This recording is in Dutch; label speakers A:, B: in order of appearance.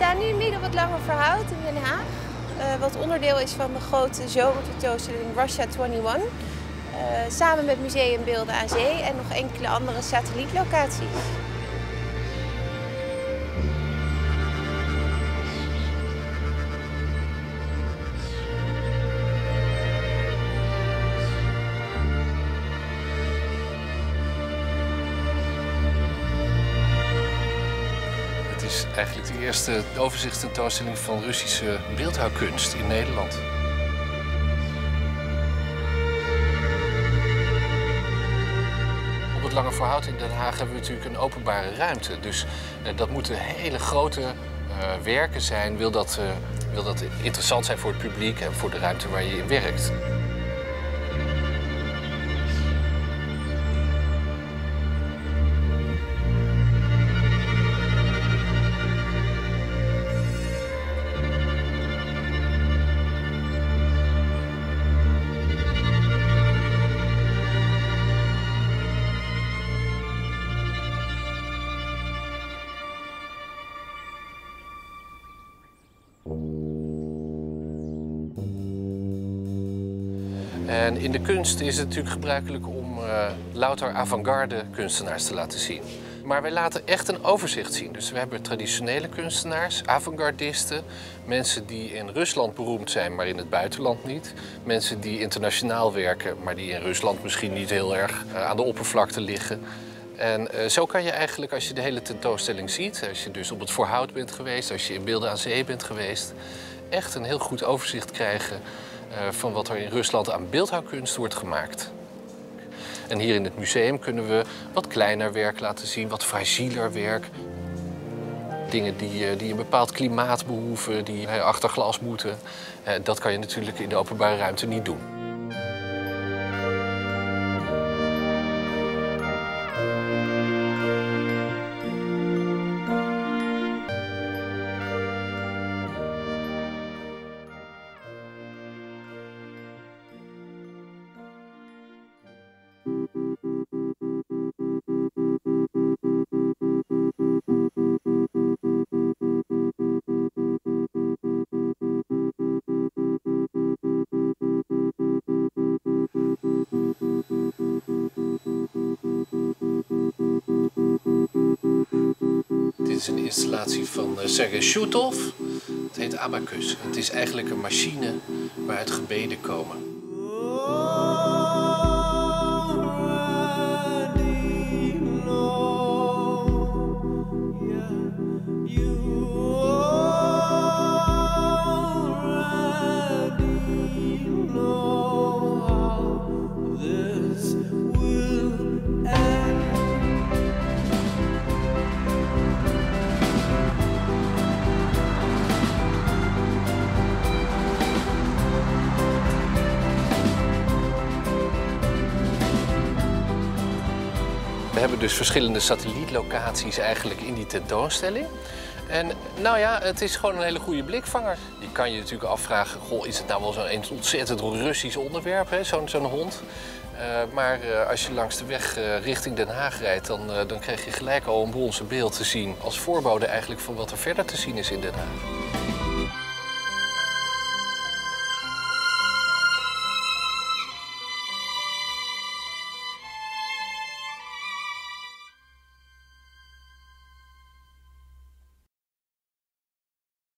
A: staan nu midden op het Lange Verhoud in Den Haag. Uh, wat onderdeel is van de grote zomertentoonstelling Russia 21. Uh, samen met Museum Beelden aan Zee en nog enkele andere satellietlocaties.
B: Is eigenlijk de eerste overzichtstentoonstelling van Russische beeldhouwkunst in Nederland. Op het Lange Verhout in Den Haag hebben we natuurlijk een openbare ruimte. Dus eh, dat moeten hele grote uh, werken zijn, wil dat, uh, wil dat interessant zijn voor het publiek en voor de ruimte waar je in werkt. En in de kunst is het natuurlijk gebruikelijk om uh, louter avant-garde kunstenaars te laten zien. Maar wij laten echt een overzicht zien. Dus we hebben traditionele kunstenaars, avant-gardisten, mensen die in Rusland beroemd zijn, maar in het buitenland niet. Mensen die internationaal werken, maar die in Rusland misschien niet heel erg uh, aan de oppervlakte liggen. En uh, zo kan je eigenlijk, als je de hele tentoonstelling ziet, als je dus op het Voorhout bent geweest, als je in Beelden aan Zee bent geweest, echt een heel goed overzicht krijgen van wat er in Rusland aan beeldhouwkunst wordt gemaakt. En hier in het museum kunnen we wat kleiner werk laten zien, wat fragieler werk. Dingen die, uh, die een bepaald klimaat behoeven, die achter glas moeten. Uh, dat kan je natuurlijk in de openbare ruimte niet doen. Is een installatie van Sergei Shutov. Het heet Abacus. Het is eigenlijk een machine waaruit gebeden komen. We hebben dus verschillende satellietlocaties eigenlijk in die tentoonstelling. En nou ja, het is gewoon een hele goede blikvanger. Je kan je natuurlijk afvragen, goh, is het nou wel zo'n ontzettend Russisch onderwerp, zo'n zo'n hond? Uh, maar uh, als je langs de weg uh, richting Den Haag rijdt, dan, dan krijg je gelijk al een bronzen beeld te zien. Als voorbode eigenlijk van wat er verder te zien is in Den Haag.